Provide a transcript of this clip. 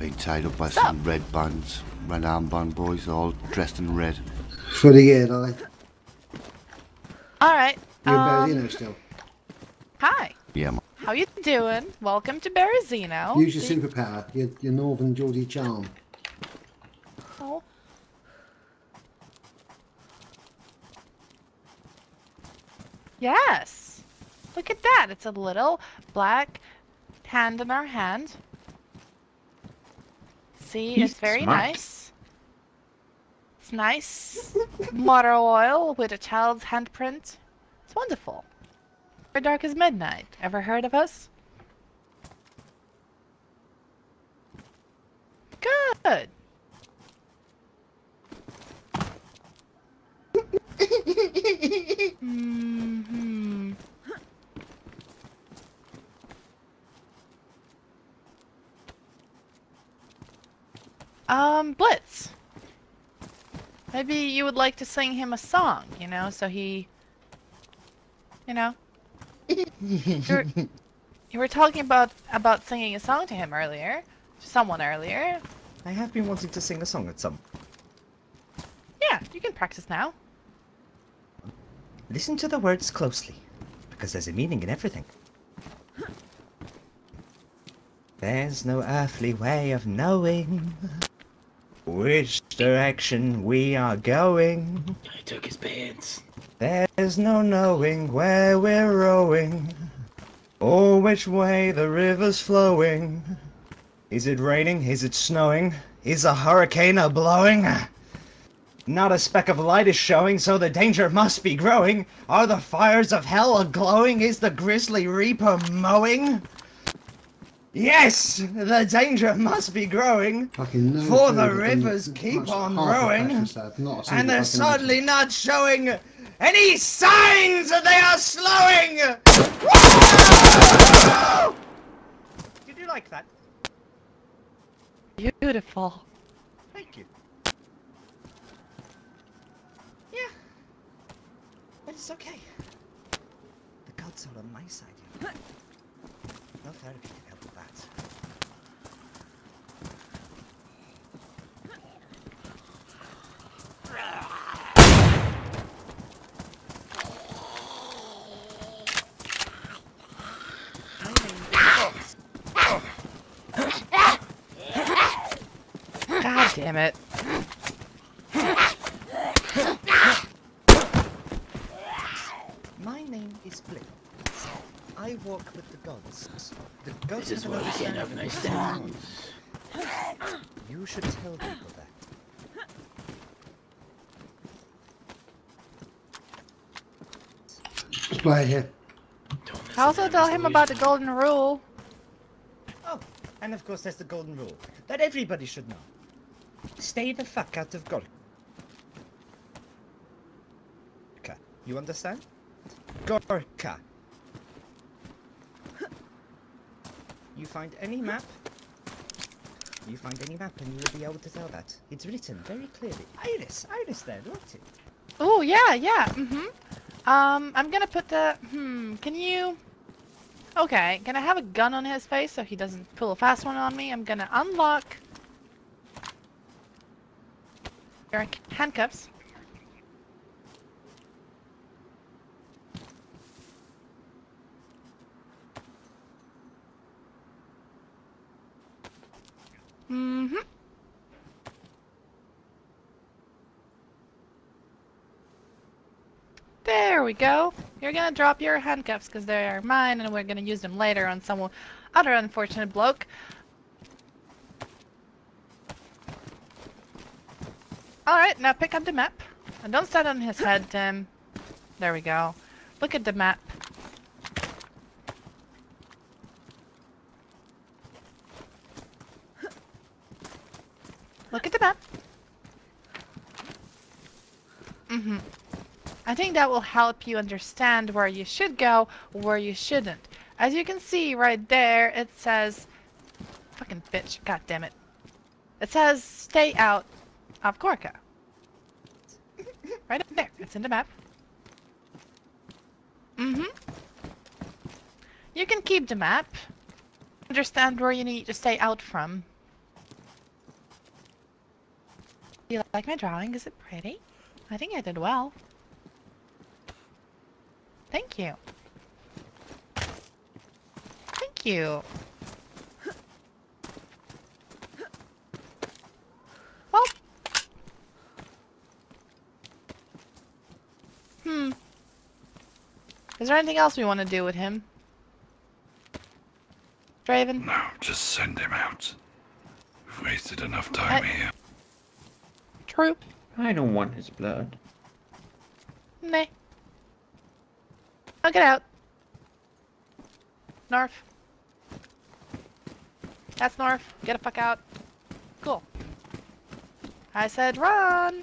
Being tied up by Stop. some red bands, red armband boys, all dressed in red. For the year, are they? All right. You're in Um, Berlino still. hi. Yeah, man. How you doing? Welcome to Berezino. Use your The- superpower, your, your Northern Geordie charm. Oh. Yes. Look at that. It's a little black hand in our hand. See, it's very Smart. nice. It's nice. Motor oil with a child's handprint. It's wonderful. We're dark as midnight. Ever heard of us? Good. hmm Um, Blitz. Maybe you would like to sing him a song, you know, so he, you know. You're, you were talking about about singing a song to him earlier, to someone earlier. I have been wanting to sing a song at some. Yeah, you can practice now. Listen to the words closely, because there's a meaning in everything. There's no earthly way of knowing which direction we are going. He took his pants. There's no knowing where we're rowing, or which way the river's flowing. Is it raining? Is it snowing? Is a hurricane a blowing? Not a speck of light is showing, so the danger must be growing. Are the fires of hell a glowing? Is the grisly reaper mowing? Yes, the danger must be growing. Fucking no. For the rivers keep on growing, passion stab, not a single And they're fucking suddenly not showing any signs that they are slowing! Did you like that? Beautiful. Thank you. Yeah. But it's okay. The gods are on my side, know. No therapy can help with that. God damn it. My name is Blitz. I walk with the gods. The gods This is have why we can't have nice what's things. You should tell people that. Just play here. Don't Also tell him about the golden rule. Oh, and of course there's the golden rule that everybody should know. Stay the fuck out of Gorka. You understand? Gorka. You find any map. You find any map and you will be able to tell that. It's written very clearly. Iris, Iris there, wrote it. Oh, yeah, yeah, mm-hmm. Um, I'm gonna put the, hmm, can you... Okay, can I have a gun on his face so he doesn't pull a fast one on me? I'm gonna unlock... Your handcuffs. Mm-hmm. There we go. You're gonna drop your handcuffs because they're mine and we're gonna use them later on some other unfortunate bloke. Alright, now pick up the map. And don't stand on his head, Tim. There we go. Look at the map. Look at the map. Mm-hmm. I think that will help you understand where you should go, where you shouldn't. As you can see right there, it says... Fucking bitch, god damn it. It says, stay out of Gorka. Right up there, it's in the map. Mm-hmm. You can keep the map. Understand where you need to stay out from. Do you like my drawing? Is it pretty? I think I did well. Thank you. Thank you. Well. Hmm. Is there anything else we want to do with him? Draven? No, just send him out. We've wasted enough time I- here. True. I don't want his blood. Nah. I'll get out. Narf. That's Narf. Get the fuck out. Cool. I said run!